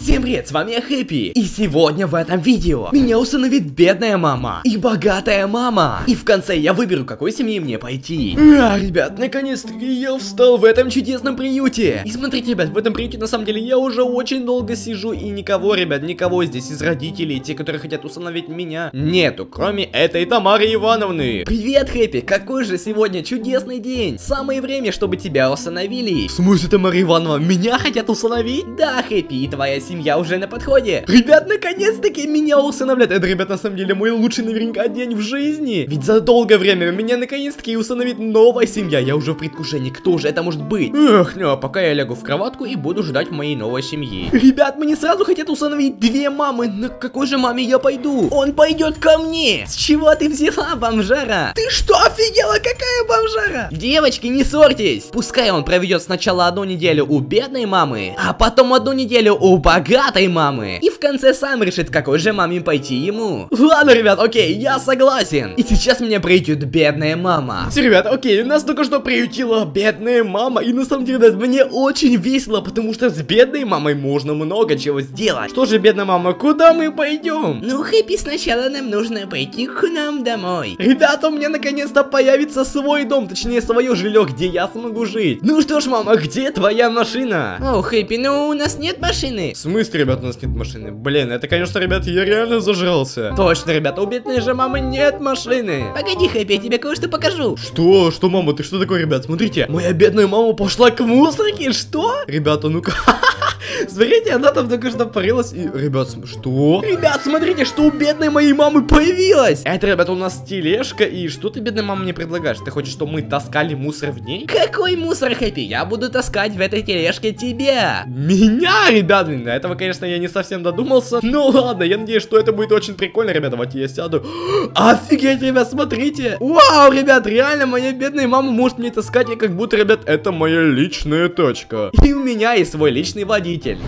See. Всем привет, с вами я Хэппи, и сегодня в этом видео меня усыновит бедная мама и богатая мама. И в конце я выберу, какой семье мне пойти. А, ребят, наконец-таки я встал в этом чудесном приюте. И смотрите, ребят, в этом приюте на самом деле я уже очень долго сижу, и никого, ребят, никого здесь из родителей, те, которые хотят усыновить меня, нету, кроме этой Тамары Ивановны. Привет, Хэппи, какой же сегодня чудесный день. Самое время, чтобы тебя усыновили. В смысле, Тамара Ивановна, меня хотят усыновить? Да, Хэппи, и твоя семья уже на подходе. Ребят, наконец-таки меня усыновляют. Это, ребят, на самом деле мой лучший наверняка день в жизни. Ведь за долгое время меня наконец-таки усыновит новая семья. Я уже в предвкушении, кто же это может быть? Эх, ну а пока я лягу в кроватку и буду ждать моей новой семьи. Ребят, мне сразу хотят усыновить две мамы. На какой же маме я пойду? Он пойдет ко мне. С чего ты взяла, бомжара? Ты что, офигела? Какая бомжара? Девочки, не ссорьтесь. Пускай он проведет сначала одну неделю у бедной мамы, а потом одну неделю у богатой мамы. И в конце сам решит, какой же маме пойти ему. Ладно, ребят, окей, я согласен. И сейчас меня приютит бедная мама. Все, ребят, окей, нас только что приютила бедная мама. И на самом деле, ребят, мне очень весело, потому что с бедной мамой можно много чего сделать. Что же, бедная мама, куда мы пойдем? Ну, Хэппи, сначала нам нужно пойти к нам домой. Ребята, у меня наконец-то появится свой дом, точнее, свое жилье, где я смогу жить. Ну что ж, мама, где твоя машина? О, Хэппи, ну у нас нет машины. В смысле, ребят, у нас нет машины? Блин, это, конечно, ребят, я реально зажрался. Точно, ребята, у бедной же мамы нет машины. Погоди, Хэппи, я тебе кое-что покажу. Что? Что, мама, ты что такое, ребят? Смотрите, моя бедная мама пошла к мусорке, что? Ребята, ну-ка. Смотрите, она там только что порылась и... Ребят, что? Ребят, смотрите, что у бедной моей мамы появилось! Это, ребят, у нас тележка, и что ты, бедная мама, мне предлагаешь? Ты хочешь, чтобы мы таскали мусор в ней? Какой мусор, Хэппи? Я буду таскать в этой тележке тебя! Меня, ребят, блин, этого, конечно, я не совсем додумался. Ну ладно, я надеюсь, что это будет очень прикольно, ребят, давайте я сяду. Офигеть, ребят, смотрите! Вау, ребят, реально, моя бедная мама может мне таскать, и как будто, ребят, это моя личная тачка. И у меня есть свой личный водитель. Эх,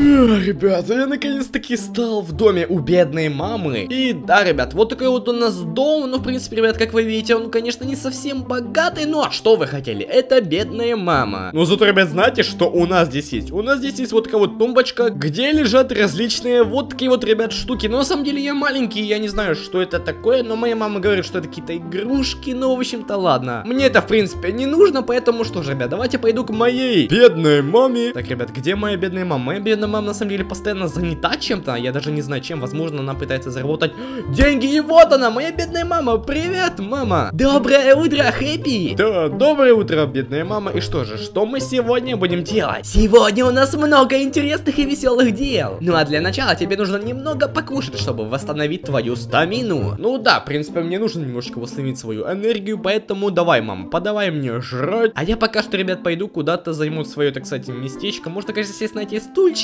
Ребята, я наконец-таки стал в доме у бедной мамы. И да, ребят, вот такой вот у нас дом. Ну, в принципе, ребят, как вы видите, он, конечно, не совсем богатый. Но что вы хотели? Это бедная мама. Но зато, ребят, знаете, что у нас здесь есть? У нас здесь есть вот такая вот тумбочка, где лежат различные вот такие вот, ребят, штуки. Но на самом деле я маленький, я не знаю, что это такое. Но моя мама говорит, что это какие-то игрушки. Ну, в общем-то, ладно. Мне это, в принципе, не нужно, поэтому что же, ребят, давайте пойду к моей бедной маме. Так, ребят, где моя бедная мама? Моя бедная мама, на самом деле, постоянно занята чем-то. Я даже не знаю чем. Возможно, она пытается заработать деньги. И вот она, моя бедная мама. Привет, мама. Доброе утро, Хэппи. Да, доброе утро, бедная мама. И что же, что мы сегодня будем делать? Сегодня у нас много интересных и веселых дел. Ну а для начала тебе нужно немного покушать, чтобы восстановить твою стамину. Ну да, в принципе, мне нужно немножко восстановить свою энергию, поэтому давай, мама, подавай мне жрать. А я пока что, ребят, пойду куда-то займу свое, так сказать, местечко. Можно, конечно, сесть на эти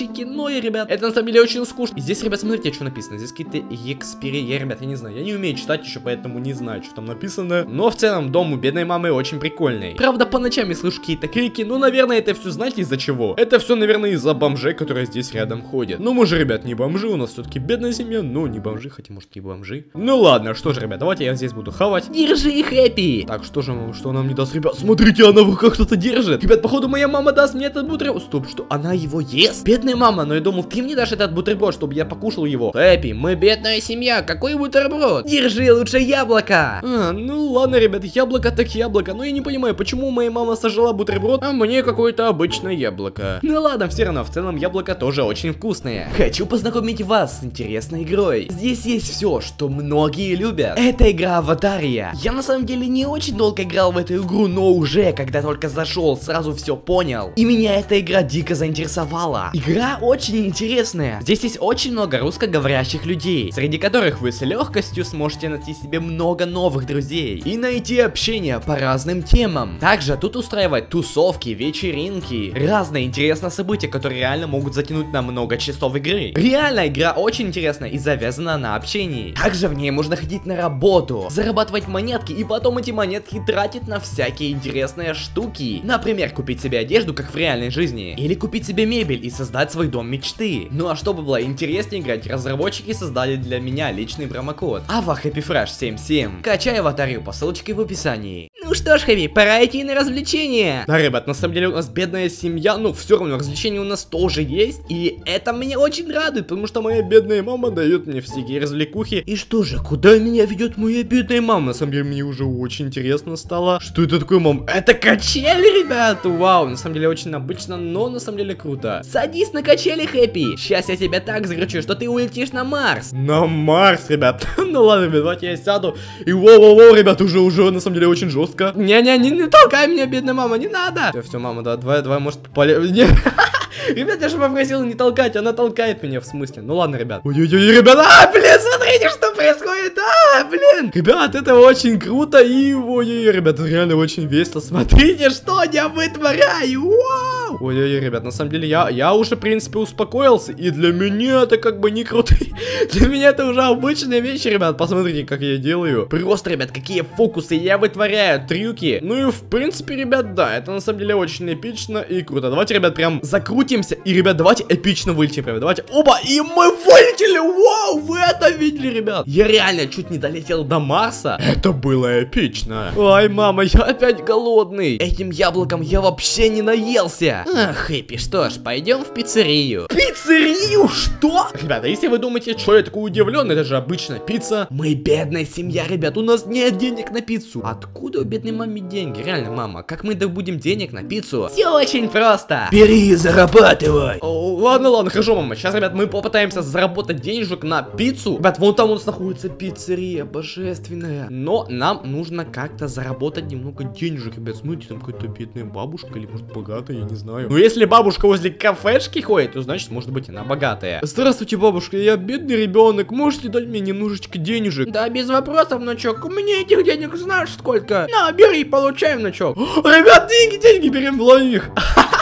стульчики, но, и, ребят, это на самом деле очень скучно. И здесь, ребят, смотрите, что написано. Здесь какие-то экспери... Я, ребят, я не знаю, я не умею читать еще, поэтому не знаю, что там написано. Но в целом дом у бедной мамы очень прикольный. Правда, по ночам я слышу какие-то крики. Ну, наверное, это все знаете из-за чего? Это все, наверное, из-за бомжей, которые здесь рядом ходят. Ну, мы же, ребят, не бомжи, у нас все-таки бедная семья. Ну, не бомжи, хотя, может, и бомжи. Ну, ладно, что же, ребят, давайте я здесь буду хавать. Держи, Хэппи. Так, что же, что она мне даст, ребят? Смотрите, она в руках что-то держит. Ребят, походу, моя мама даст мне этот бутерброд. Стоп, что она его ест? Бедная мама, но я думал, ты мне дашь этот бутерброд, чтобы я покушал его. Хэппи, мы бедная семья, какой бутерброд? Держи лучше яблоко. А, ну ладно, ребят, яблоко так яблоко. Но я не понимаю, почему моя мама сожрала бутерброд, а мне какое-то обычное яблоко. Ну ладно, все равно, в целом яблоко тоже очень вкусное. Хочу познакомить вас с интересной игрой. Здесь есть все, что многие любят. Это игра Аватария. Я на самом деле не очень долго играл в эту игру, но уже, когда только зашел, сразу все понял. И меня эта игра дико заинтересовала. Игра очень интересная. Здесь есть очень много русскоговорящих людей, среди которых вы с легкостью сможете найти себе много новых друзей и найти общение по разным темам. Также тут устраивать тусовки, вечеринки, разные интересные события, которые реально могут затянуть на много часов игры. Реально игра очень интересная и завязана на общении. Также в ней можно ходить на работу, зарабатывать монетки и потом эти монетки тратить на всякие интересные штуки. Например, купить себе одежду, как в реальной жизни, или купить себе мебель и создать свой дом мечты. Ну а чтобы было интереснее играть, разработчики создали для меня личный промокод AVA Happy Fresh 77. Качай аватарию по ссылочке в описании. Ну что ж, Хэви, пора идти на развлечения. Да, ребят, на самом деле у нас бедная семья, но все равно развлечения у нас тоже есть, и это меня очень радует, потому что моя бедная мама дает мне всякие развлекухи. И что же, куда меня ведет моя бедная мама? На самом деле мне уже очень интересно стало. Что это такое, мам? Это качели, ребят! Вау, на самом деле очень обычно, но на самом деле круто. Садись на качели, Хэппи. Сейчас я тебя так закручу, что ты улетишь на Марс. На Марс, ребят. ну ладно, ребят, давайте я сяду. И воу-воу-воу, ребят, уже, уже на самом деле очень жестко. Не-не, не, не толкай меня, бедная мама, не надо. Все, все, мама, да, давай, давай, может, поле... Ребят, я же попросил не толкать, она толкает меня, в смысле. Ну ладно, ребят. Ой-ой-ой, ребят, а, блин, смотрите, что происходит, а, блин. Ребят, это очень круто и, ой-ой-ой, ребят, реально очень весело. Смотрите, что я вытворяю, вау. Ой-ой-ой, ребят, на самом деле я, я уже, в принципе, успокоился. И для меня это как бы не круто. для меня это уже обычная вещь, ребят. Посмотрите, как я делаю. Просто, ребят, какие фокусы я вытворяю, трюки. Ну и, в принципе, ребят, да, это на самом деле очень эпично и круто. Давайте, ребят, прям закрутим закрутимся. И, ребят, давайте эпично вылетим прям. Давайте. Оба! И мы вылетели! Вау! Вы это видели, ребят? Я реально чуть не долетел до Марса. Это было эпично. Ой, мама, я опять голодный. Этим яблоком я вообще не наелся. Ах, Хэппи, что ж, пойдем в пиццерию. Пиццерию? Что? Ребята, если вы думаете, что я такой удивленный, это же обычная пицца. Мы бедная семья, ребят, у нас нет денег на пиццу. Откуда у бедной мамы деньги? Реально, мама, как мы добудем денег на пиццу? Все очень просто. Бери, зарабатывай зарабатывай. О, ладно, ладно, хорошо, мама. Сейчас, ребят, мы попытаемся заработать денежек на пиццу. Ребят, вон там у нас находится пиццерия божественная. Но нам нужно как-то заработать немного денежек, ребят. Смотрите, там какая-то бедная бабушка или, может, богатая, я не знаю. Но если бабушка возле кафешки ходит, то значит, может быть, она богатая. Здравствуйте, бабушка, я бедный ребенок. Можете дать мне немножечко денежек? Да, без вопросов, внучок. У меня этих денег знаешь сколько? На, бери, получай, внучок. Ребят, деньги, деньги, берем, лови их.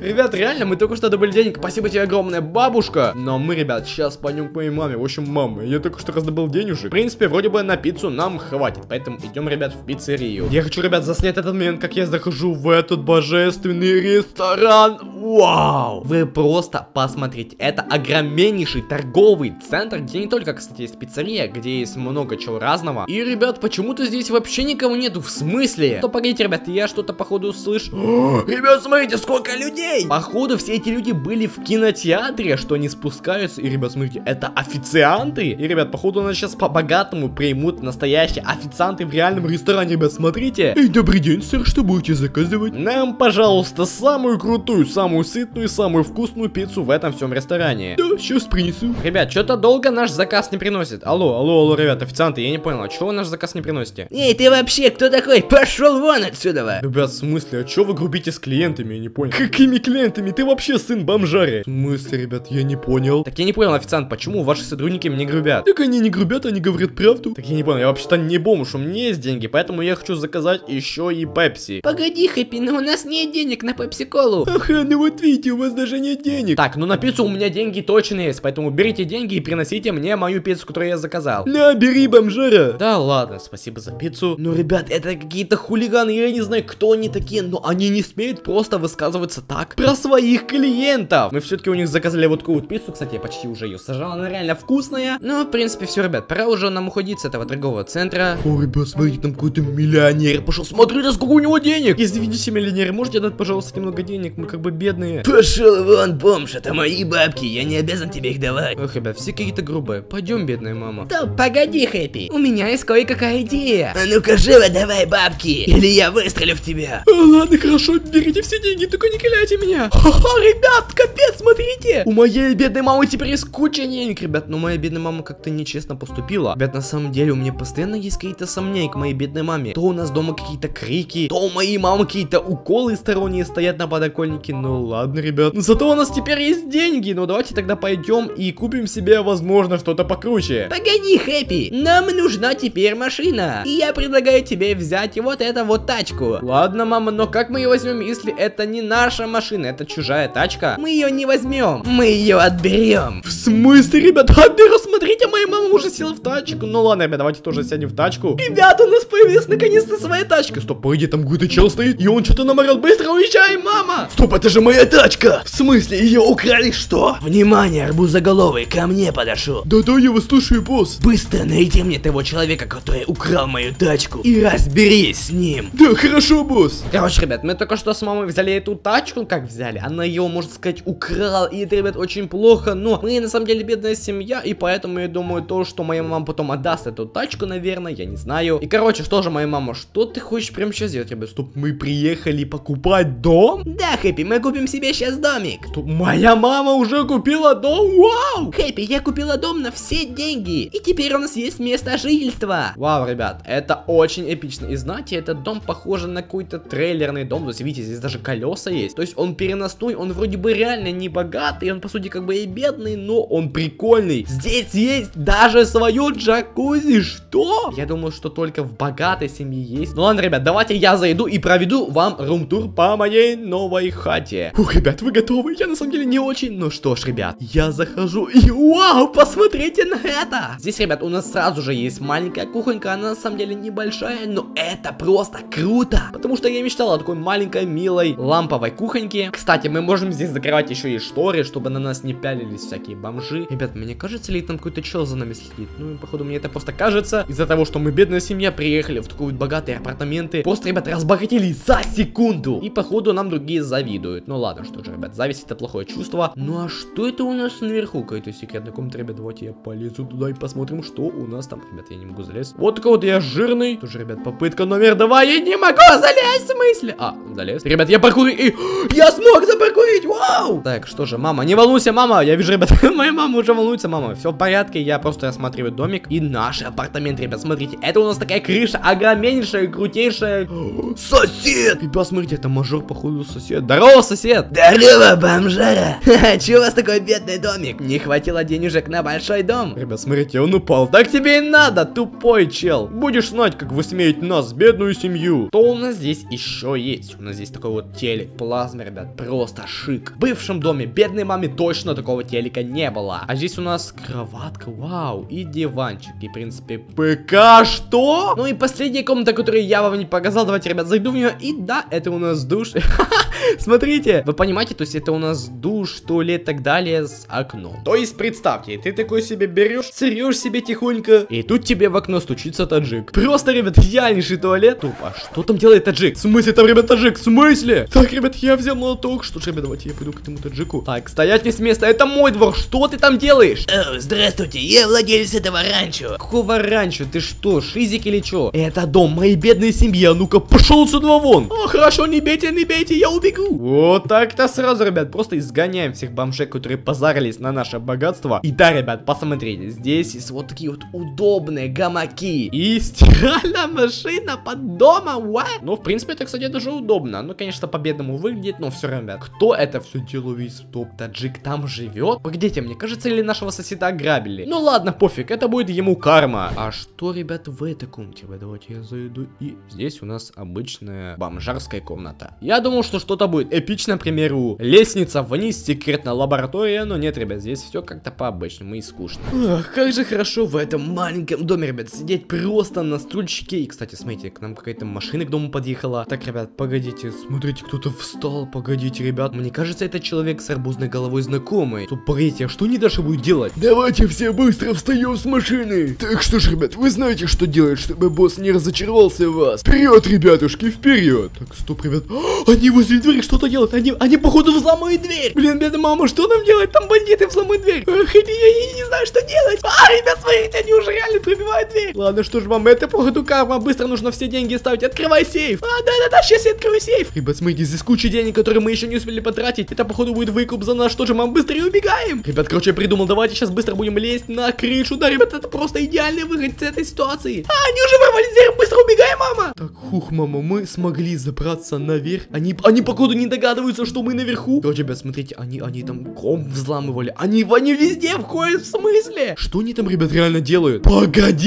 Ребят, реально, мы только что добыли денег. Спасибо тебе огромное, бабушка. Но мы, ребят, сейчас пойдем к моей маме. В общем, мама, я только что раздобыл денежек. В принципе, вроде бы на пиццу нам хватит. Поэтому идем, ребят, в пиццерию. Я хочу, ребят, заснять этот момент, как я захожу в этот божественный ресторан. Вау! Вы просто посмотрите. Это огромнейший торговый центр, где не только, кстати, есть пиццерия, где есть много чего разного. И, ребят, почему-то здесь вообще никого нету. В смысле? То погодите, ребят, я что-то, походу, слышу. ребят, смотрите, сколько людей людей. Походу, все эти люди были в кинотеатре, что они спускаются. И, ребят, смотрите, это официанты. И, ребят, походу, нас сейчас по-богатому примут настоящие официанты в реальном ресторане, ребят, смотрите. Эй, добрый день, сэр, что будете заказывать? Нам, пожалуйста, самую крутую, самую сытную, самую вкусную пиццу в этом всем ресторане. Да, сейчас принесу. Ребят, что-то долго наш заказ не приносит. Алло, алло, алло, ребят, официанты, я не понял, а чего вы наш заказ не приносите? Эй, ты вообще кто такой? Пошел вон отсюда! Ребят, в смысле, а что вы грубите с клиентами, я не понял. Какими клиентами? Ты вообще сын бомжари. В смысле, ребят, я не понял. Так я не понял, официант, почему ваши сотрудники мне грубят? Так они не грубят, они говорят правду. Так я не понял, я вообще-то не бомж, у меня есть деньги, поэтому я хочу заказать еще и пепси. Погоди, Хэппи, но у нас нет денег на пепси-колу. Ага, ну вот видите, у вас даже нет денег. Так, ну на пиццу у меня деньги точно есть, поэтому берите деньги и приносите мне мою пиццу, которую я заказал. На, бери, бомжара. Да ладно, спасибо за пиццу. Ну, ребят, это какие-то хулиганы, я не знаю, кто они такие, но они не смеют просто высказываться так про своих клиентов. Мы все-таки у них заказали вот такую вот пиццу, кстати, я почти уже ее сажал, она реально вкусная. Ну, в принципе, все, ребят, пора уже нам уходить с этого торгового центра. О, ребят, смотрите, там какой-то миллионер пошел. Смотрите, сколько у него денег. Если видите миллионер, можете дать, пожалуйста, немного денег, мы как бы бедные. Пошел вон, бомж, это мои бабки, я не обязан тебе их давать. Ох, ребят, все какие-то грубые. Пойдем, бедная мама. Да погоди, Хэппи, у меня есть кое-какая идея. А ну-ка живо давай бабки, или я выстрелю в тебя. Ладно, хорошо, берите все деньги, только не кляйте меня. Ха-ха, ребят, капец, смотрите. У моей бедной мамы теперь есть куча денег, ребят. Но моя бедная мама как-то нечестно поступила. Ребят, на самом деле у меня постоянно есть какие-то сомнения к моей бедной маме. То у нас дома какие-то крики, то у моей мамы какие-то уколы сторонние стоят на подоконнике. Ну ладно, ребят. Но зато у нас теперь есть деньги. Ну давайте тогда пойдем и купим себе, возможно, что-то покруче. Погоди, Хэппи, нам нужна теперь машина. И я предлагаю тебе взять вот эту вот тачку. Ладно, мама, но как мы ее возьмем, если это не наша машина, это чужая тачка? Мы ее не возьмем, мы ее отберем. В смысле, ребята, отберу? Смотрите, моя мама уже села в тачку. Ну ладно, ребят, давайте тоже сядем в тачку. Ребята, нас появилась наконец-то своя тачка. Стоп, погоди, там какой-то чел стоит, и он что-то нам орет. Быстро уезжаем, мама! Стоп, это же моя тачка! В смысле, ее украли что? Внимание, арбузоголовый, ко мне подошел. Да-да, я вас слушаю, босс. Быстро найди мне того человека, который украл мою тачку, и разберись с ним. Да, хорошо, босс. Короче, ребят, мы только что с мамой взяли эту тачку, как взяли, она ее, можно сказать, украла, и это, ребят, очень плохо, но мы, на самом деле, бедная семья, и поэтому я думаю, то, что моя мама потом отдаст эту тачку, наверное, я не знаю. И, короче, что же, моя мама, что ты хочешь прямо сейчас сделать, ребят? Стоп, мы приехали покупать дом? Да, Хэппи, мы купим себе сейчас домик. Стоп, моя мама уже купила дом, вау! Хэппи, я купила дом на все деньги, и теперь у нас есть место жительства. Вау, ребят, это очень эпично. И знаете, этот дом похож на какой-то трейлерный дом. То есть, видите, здесь даже колеса есть. То есть, он переносной, он вроде бы реально не богатый, он, по сути, как бы и бедный, но он прикольный. Здесь есть даже свое джакузи. Что? Я думаю, что только в богатой семье есть. Ну ладно, ребят, давайте я зайду и проведу вам рум-тур по моей новой хате. Ух, ребят, вы готовы? Я на самом деле не очень. Ну что ж, ребят, я захожу и вау, посмотрите на это. Здесь, ребят, у нас сразу же есть маленькая кухонька, она на самом деле небольшая, но это просто круто. Потому что я мечтал о такой маленькой, милой, ламповой кухоньке. Кстати, мы можем здесь закрывать еще и шторы, чтобы на нас не пялились всякие бомжи. Ребят, мне кажется ли там какой-то чел за нами следит? Ну, походу, мне это просто кажется. Из-за того, что мы бедная семья приехали в такие богатые апартаменты. Просто, ребят, разбогатели за секунду. И, походу, нам другие завидуют. Ну, ладно, что же, ребят, зависть это плохое чувство. Ну, а что это у нас наверху? Какая-то секретная комната, ребят, давайте я полезу туда и посмотрим, что у нас там. Ребят, я не могу залезть. Вот такой вот я жирный. Тоже, ребят, попытка номер два. Я не могу залезть, в смысле? А, залез. Ребят, я паркурю и... Я смог запаркурить, вау! Так, что же, мама, не волнуйся, мама. Я вижу, ребят, моя мама уже волнуется, мама. Все в порядке, я просто осматриваю домик. И наши апартаменты, ребят, смотрите. Это у нас такая крыша огромнейшая, крутейшая. Сосед! Ребят, смотрите, это мажор, походу, сосед. Здорово, сосед! Здорово, бомжара! Чего у вас такой бедный домик? Не хватило денежек на большой дом? Ребят, смотрите, он упал. Так тебе и надо, тупой чел. Будешь знать, как вы смеете нас, бедную семью. Что у нас здесь еще есть? У нас здесь такой вот телек, плазма, ребят, просто шик. В бывшем доме бедной маме точно такого телека не было. А здесь у нас кроватка, вау, и диванчик. И, в принципе, ПК, что? Ну и последняя комната, которую я вам не показал. Давайте, ребят, зайду в нее. И да, это у нас душ. Смотрите, вы понимаете, то есть это у нас душ, туалет и так далее с окном. То есть представьте, ты такой себе берешь, сырешь себе тихонько, и тут тебе в окно стучится таджик. Просто, ребят, идеальнейший туалет. Туп, а что там делает таджик? В смысле там, ребят, таджик? В смысле? Так, ребят, я взял молоток. Что ж, ребят, давайте я пойду к этому таджику. Так, стоять не с места, это мой двор. Что ты там делаешь? О, здравствуйте, я владелец этого ранчо. Какого ранчо? Ты что, шизик или чё? Это дом моей бедной семьи, а ну-ка пошел сюда вон. О, хорошо, не бейте, не бейте, я убегу. Вот так-то сразу, ребят, просто изгоняем всех бомжей, которые позарились на наше богатство. И да, ребят, посмотрите, здесь есть вот такие вот удобные гамаки. И стиральная машина под домом, what? Ну, в принципе, это, кстати, даже удобно. Ну, конечно, по-бедному выглядит, но все равно, ребят, кто это все дело весь топ таджик там живет? Погодите, мне кажется, или нашего соседа ограбили? Ну ладно, пофиг, это будет ему карма. А что, ребят, в этой комнате? Давайте я зайду. И здесь у нас обычная бомжарская комната. Я думал, что что-то будет эпично, к примеру, лестница вниз, секретная лаборатория, но нет, ребят, здесь все как-то по-обычному и скучно. Ах, как же хорошо в этом маленьком доме, ребят, сидеть просто на стульчике. И, кстати, смотрите, к нам какая-то машина к дому подъехала. Так, ребят, погодите, смотрите, кто-то встал, погодите, ребят. Мне кажется, это человек с арбузной головой знакомый. Тут, погодите, а что они дальше будут делать? Давайте все быстро встаем с машины. Так что ж, ребят, вы знаете, что делать, чтобы босс не разочаровался в вас. Вперед, ребятушки, вперед. Так, стоп, ребят. Они возле двери что-то делают. Они, они походу взломают дверь. Блин, бедная мама, что нам делать? Там бандиты взломают дверь. Эх, я, я, я не знаю, что делать. А, ребят, смотрите, они уже реально пробивают дверь. Ладно, что ж, мама, это походу карма. Быстро нужно все деньги ставить. Открывай сейф. А, да-да-да, сейчас я открою сейф. Ребят, смотрите, здесь куча денег, которые мы еще не успели потратить. Это, походу, будет выкуп за нас. Что же, мам, быстрее убегаем. Ребят, короче, я придумал. Давайте сейчас быстро будем лезть на крышу. Да, ребят, это просто идеальный выход из этой ситуации. А, они уже ворвались дверь. Быстро убегаем, мама. Так, хух, мама, мы смогли забраться наверх. Они, они, походу, не догадываются, что мы наверху. Короче, ребят, смотрите, они, они там комп взламывали. Они, они везде входят, в смысле? Что они там, ребят, реально делают?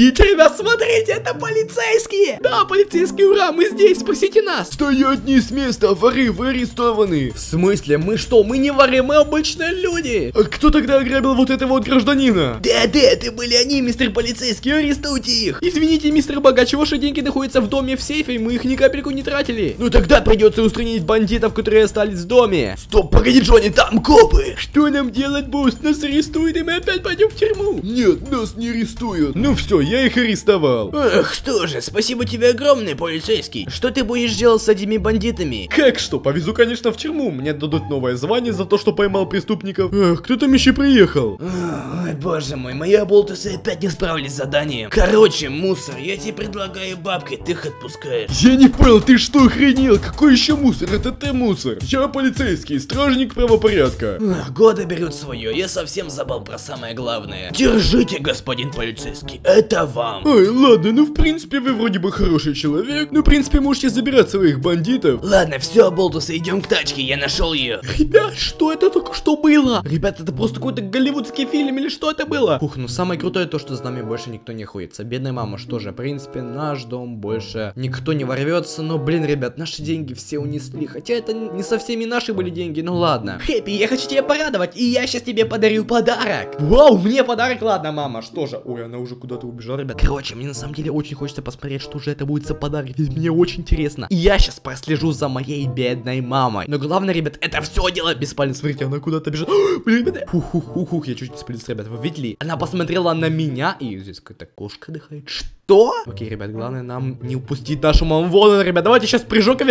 Погодите, ребят, смотрите, это полицейские. Да, полицейские, ура, мы здесь, спасите нас. Стоять не с места, воры, вы арестованы. В смысле, мы что, мы не воры, мы обычные люди. А кто тогда ограбил вот этого вот гражданина? Да-да, это были они, мистер полицейский, арестуйте их. Извините, мистер богач, ваши деньги находятся в доме в сейфе, мы их ни капельку не тратили. Ну тогда придется устранить бандитов, которые остались в доме. Стоп, погоди, Джонни, там копы! Что нам делать, босс? Нас арестуют, и мы опять пойдем в тюрьму. Нет, нас не арестуют. Ну все, я их арестовал. Эх, что же, спасибо тебе огромное, полицейский. Что ты будешь делать с этими бандитами? Как что? Повезу, конечно, в тюрьму. Мне дадут новое звание за то, что поймал преступников. Эх, кто там еще приехал? Ой, боже мой, мои оболтусы опять не справились с заданием. Короче, мусор, я тебе предлагаю бабки, ты их отпускаешь. Я не понял, ты что охренел? Какой еще мусор? Это ты мусор. Я полицейский, стражник правопорядка. Ах, годы берут свое, я совсем забыл про самое главное. Держите, господин полицейский, это вам. Ой, ладно, ну в принципе вы вроде бы хороший человек. Ну в принципе можете забирать своих бандитов. Ладно, все, оболтусы, идем к тачке, я нашел ее. Ребят, что это только что было? Ребят, это просто какой-то голливудский фильм или что это было? Ух, ну самое крутое то, что с нами больше никто не ходится. Бедная мама, что же, в принципе, наш дом больше никто не ворвется. Но, блин, ребят, наши деньги все унесли. Хотя это не со всеми наши были деньги, ну ладно. Хэппи, я хочу тебя порадовать, и я сейчас тебе подарю подарок. Вау, мне подарок, ладно, мама, что же? Ой, она уже куда-то убежала, ребят. Короче, мне на самом деле очень хочется посмотреть, что же это будет за подарок, ведь мне очень интересно. И я сейчас прослежу за моей бедной мамой. Но главное, ребят, это все дело бесполезно. Смотрите, она куда-то бежит. Блин, ребята. Фух-фух-фух, я чуть не спалился, ребят, вы видели? Она посмотрела на меня, и здесь какая-то кошка дыхает. Что? Окей, ребят, главное нам не упустить нашу маму. Вон она, ребят, давайте сейчас прыжок и!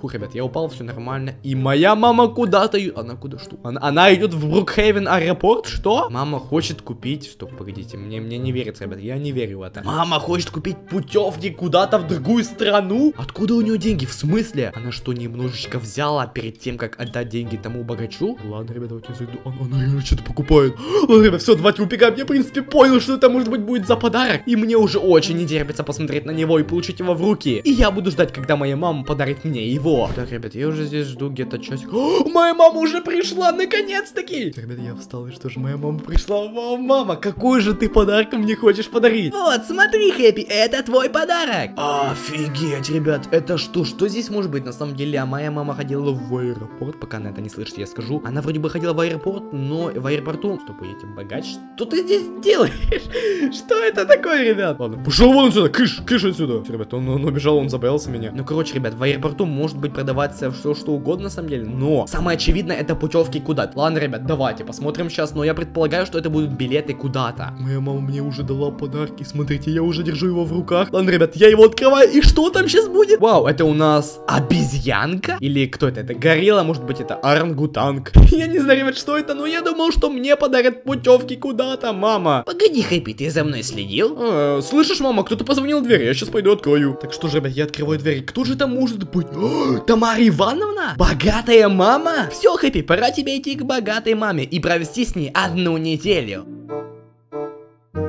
Фух, ребят, я упал, все нормально. И моя мама куда-то... Она куда что? Она, она идет в Брукхейвен аэропорт, что? Мама хочет купить... Стоп, погодите, мне, мне не верится, ребят, я не верю в это. Мама хочет купить путевки куда-то в другую страну? Откуда у нее деньги? В смысле? Она что, немножечко взяла перед тем, как отдать деньги тому богачу? Ладно, ребят, давайте я зайду. Она, она реально что-то покупает. Ладно, ребят, все, давайте убегаем. Я, в принципе, понял, что это, может быть, будет за подарок. И мне уже очень не терпится посмотреть на него и получить его в руки. И я буду ждать, когда моя мама подарит мне его. Так, ребят, я уже здесь жду где-то часик. О, моя мама уже пришла, наконец-таки! Ребят, я встал, и что же, моя мама пришла. Мама, какой же ты подарок мне хочешь подарить? Вот, смотри, Хэппи, это твой подарок. Офигеть, ребят, это что? Что здесь может быть на самом деле? А моя мама ходила в аэропорт, пока она это не слышит, я скажу. Она вроде бы ходила в аэропорт, но в аэропорту... Стоп, я тебе богач. Что ты здесь делаешь? Что это такое, ребят? Ладно, пошел вон отсюда, кыш, кыш отсюда. Все, ребят, он, он убежал, он забоялся меня. Ну, короче, ребят, в аэропорту может быть продаваться все, что угодно, на самом деле, но самое очевидное это путевки куда-то. Ладно, ребят, давайте посмотрим сейчас, но я предполагаю, что это будут билеты куда-то. Моя мама мне уже дала подарки, смотрите, я уже держу его в руках. Ладно, ребят, я его открываю, и что там сейчас будет? Вау, это у нас обезьянка? Или кто это? Это горилла, может быть, это орангутанг? Я не знаю, ребят, что это, но я думал, что мне подарят путевки куда-то, мама. Погоди, Хэппи, ты за мной следил? Э, слышишь, мама, кто-то позвонил в дверь, я сейчас пойду открою. Так что же, ребят, я открываю дверь. Кто же там может быть? О, Тамара Ивановна? Богатая мама? Все, Хэппи, пора тебе идти к богатой маме и провести с ней одну неделю.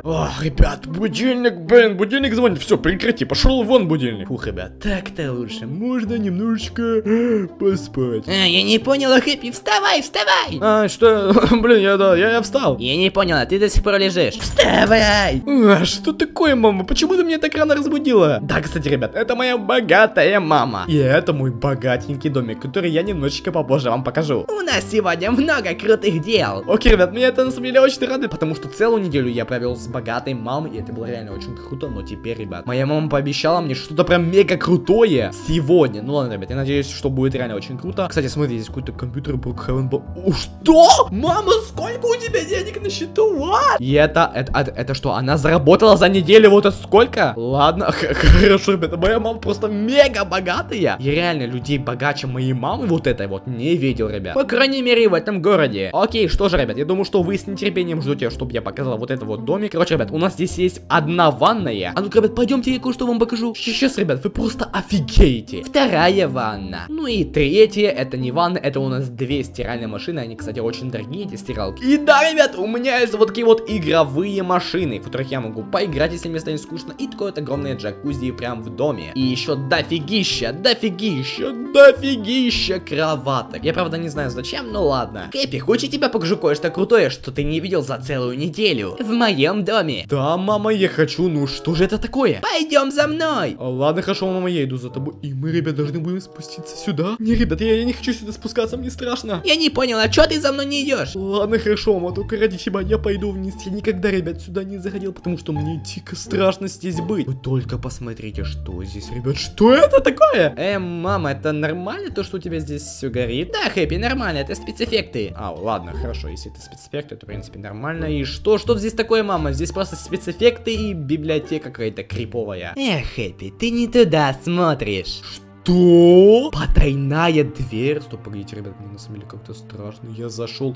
Ох, ребят, будильник, блин, будильник звонит. Все, прекрати, пошел вон будильник. Фух, ребят, так-то лучше. Можно немножечко э, поспать. А, я не поняла, Хэппи, вставай, вставай. А, что? Блин, я, да, я, я встал. Я не поняла, ты до сих пор лежишь. Вставай. А, что такое, мама? Почему ты меня так рано разбудила? Да, кстати, ребят, это моя богатая мама. И это мой богатенький домик, который я немножечко попозже вам покажу. У нас сегодня много крутых дел. Окей, ребят, меня это на самом деле очень радует, потому что целую неделю я провел с богатой мамой, и это было реально очень круто, но теперь, ребят, моя мама пообещала мне что-то прям мега крутое сегодня. Ну ладно, ребят, я надеюсь, что будет реально очень круто. Кстати, смотрите, здесь какой-то компьютер Brookhaven был. О, что? Мама, сколько у тебя денег на счету? What? И это, это, это, это что, она заработала за неделю вот это сколько? Ладно, хорошо, ребята, моя мама просто мега богатая. Я реально людей богаче моей мамы вот этой вот не видел, ребят. По крайней мере, в этом городе. Окей, что же, ребят, я думаю, что вы с нетерпением ждете, чтобы я показал вот это вот домик. Короче, ребят, у нас здесь есть одна ванная. А ну-ка, ребят, пойдемте, я кое-что вам покажу. Сейчас, ребят, вы просто офигеете. Вторая ванна. Ну и третья, это не ванна, это у нас две стиральные машины. Они, кстати, очень дорогие, эти стиралки. И да, ребят, у меня есть вот такие вот игровые машины, в которых я могу поиграть, если мне станет скучно. И такое вот огромное джакузи прям в доме. И еще дофигища, дофигища, дофигища кроваток. Я, правда, не знаю зачем, но ладно. Кэпи, хочешь тебя покажу кое-что крутое, что ты не видел за целую неделю? В моем доме доме. Да, мама, я хочу, ну что же это такое? Пойдем за мной. А, Ладно, хорошо, мама, я иду за тобой. И мы, ребят, должны будем спуститься сюда. Не, ребят, я, я не хочу сюда спускаться, мне страшно. Я не понял, а чё ты за мной не идешь? Ладно, хорошо, мама, только ради тебя я пойду вниз. Я никогда, ребят, сюда не заходил, потому что мне дико страшно здесь быть. Вы только посмотрите, что здесь, ребят, что это такое? Э, мама, это нормально то, что у тебя здесь все горит? Да, Хэппи, нормально, это спецэффекты. А, ладно, хорошо, если это спецэффекты, то, в принципе, нормально. И что, что здесь такое, мама? Здесь просто спецэффекты и библиотека какая-то криповая. Эх, Хэппи, ты не туда смотришь. Что? Потайная дверь. Стоп, погодите, ребят, мне на самом деле как-то страшно. Я зашел.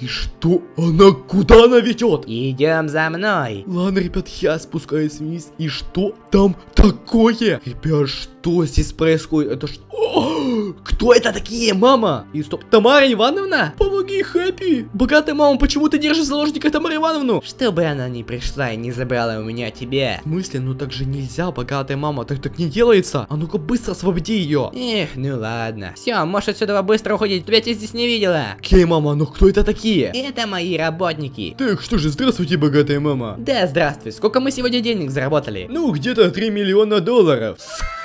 И что? Она куда она ведет? Идем за мной. Ладно, ребят, я спускаюсь вниз. И что там такое? Ребят, что здесь происходит? Это что? Кто это такие, мама? И стоп, Тамара Ивановна? Помоги, Хэппи. Богатая мама, почему ты держишь в заложниках Тамару Ивановну? Чтобы она не пришла и не забрала у меня тебя. В смысле? Ну так же нельзя, богатая мама. Так так не делается. А ну-ка быстро освободи ее. Эх, ну ладно. Все, можешь отсюда быстро уходить, тебя я здесь не видела. Окей, мама, ну кто это такие? Это мои работники. Так, что же, здравствуйте, богатая мама. Да, здравствуй. Сколько мы сегодня денег заработали? Ну, где-то 3 миллиона долларов. Сколько?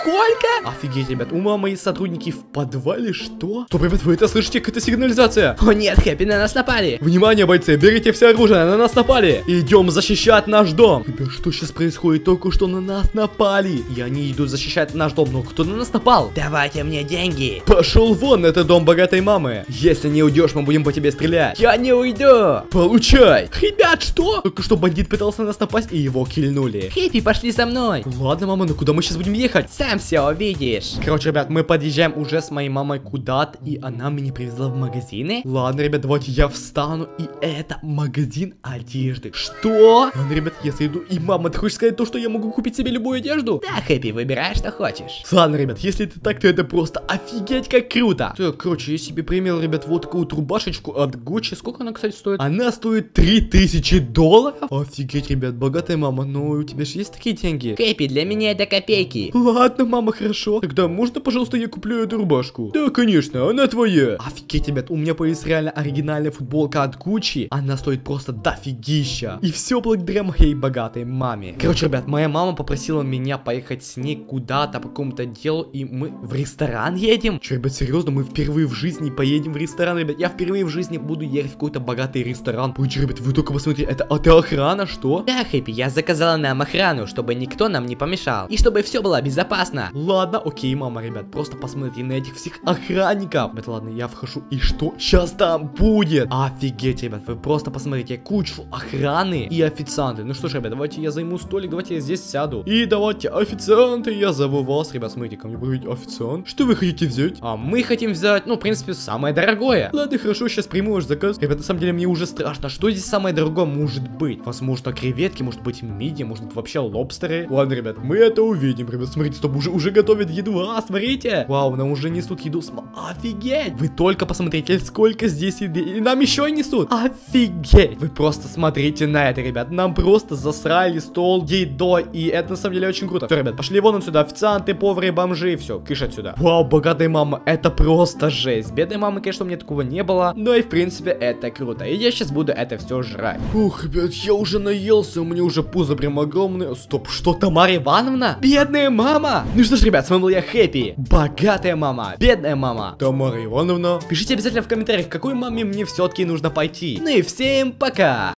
Офигеть, ребят, у мамы есть сотрудники в подвале, что? Стоп, ребят, вы это слышите? Какая-то сигнализация. О нет, Хэппи, на нас напали. Внимание, бойцы, берите все оружие, на нас напали. Идем защищать наш дом. Ребят, что сейчас происходит? Только что на нас напали. И они идут защищать наш дом, но кто на нас напал? Давайте мне деньги. Пошел вон, это дом богатой мамы. Если не уйдешь, мы будем по тебе стрелять. Я не уйду. Получай. Ребят, что? Только что бандит пытался на нас напасть, и его кильнули. Хэппи, пошли со мной. Ладно, мама, ну куда мы сейчас будем ехать? Сам все увидишь. Короче, ребят, мы подъезжаем уже с моей мамой куда-то, и она меня привезла в магазины. Ладно, ребят, давайте я встану, и это магазин одежды. Что? Ладно, ребят, я иду, и мама, ты хочешь сказать то, что я могу купить себе любую одежду? Да, Хэппи, выбирай, что хочешь. Ладно, ребят, если это так, то это просто офигеть как круто. Так, короче, я себе примерил, ребят, вот такую рубашечку от Гуччи. Сколько она, кстати, стоит? Она стоит 3000 долларов? Офигеть, ребят, богатая мама, ну у тебя же есть такие деньги? Хэппи, для меня это копейки. Ладно, мама, хорошо. Тогда можно, пожалуйста, я куплю эту рубашку? Да, конечно, она твоя. Офигеть, ребят, у меня появилась реально оригинальная футболка от Гуччи. Она стоит просто дофигища. И все благодаря моей богатой маме. Короче, ребят, моя мама попросила меня поехать с ней куда-то по какому-то делу, и мы в ресторан едем. Че, ребят, серьезно, мы впервые в жизни поедем в ресторан, ребят. Я впервые в жизни буду ехать в какой-то богатый ресторан. Пусть, ребят, вы только посмотрите, это, это охрана, что? Да, Хэппи, я заказала нам охрану, чтобы никто нам не помешал. И чтобы все было безопасно. Ладно, окей, мама, ребят, просто посмотрите на этих всех охранников. Ребят, ладно, я вхожу, и что сейчас там будет? Офигеть, ребят, вы просто посмотрите, кучу охраны и официанты. Ну что ж, ребят, давайте я займу столик, давайте я здесь сяду. И давайте, официанты, я зову вас, ребят, смотрите, ко мне будет официант. Что вы хотите взять? А мы хотим взять, ну, в принципе, самое дорогое. Ладно, хорошо, сейчас приму ваш заказ. Ребят, на самом деле, мне уже страшно, что здесь самое дорогое может быть? Возможно, креветки, может быть, мидии, может быть, вообще лобстеры. Ладно, ребят, мы это увидим, ребят, смотрите, стоп, уже, уже готовят еду, а, смотрите. Вау, нам уже несут еду, офигеть. Вы только посмотрите, сколько здесь еды, и нам еще несут. Офигеть. Вы просто смотрите на это, ребят, нам просто засрали стол едой, и это на самом деле очень круто. Все, ребят, пошли вон отсюда, официанты, повары, бомжи, все, кыш отсюда. Вау, богатая мама, это просто жесть. Бедной мамы, конечно, у меня такого не было, но и в принципе это круто. И я сейчас буду это все жрать. Ух, ребят, я уже наелся, у меня уже пузо прям огромное. Стоп, что Тамара Ивановна? Бедная мама! Ну что ж, ребят, с вами был я Хэппи. Богатая мама, бедная мама. Тамара Ивановна. Пишите обязательно в комментариях, какой маме мне все-таки нужно пойти. Ну и всем пока!